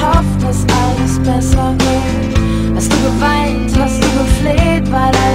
gehofft, dass alles besser wird. Hast du geweint, hast du gefleht, weil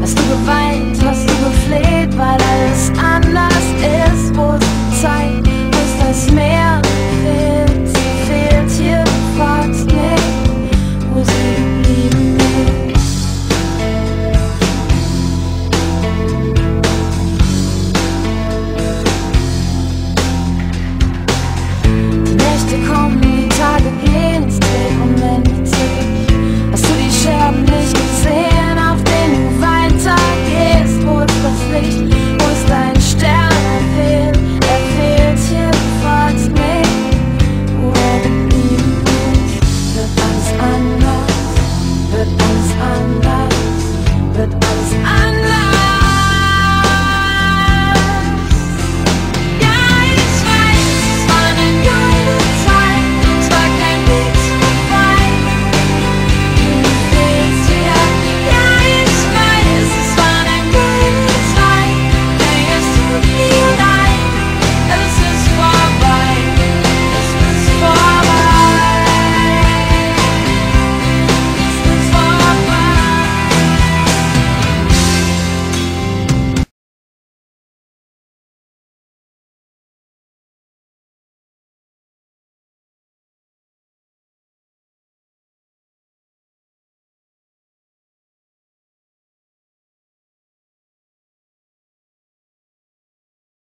Hast du geweint, hast du gefleht, weil alles anders ist, wo Zeit ist, dass mehr.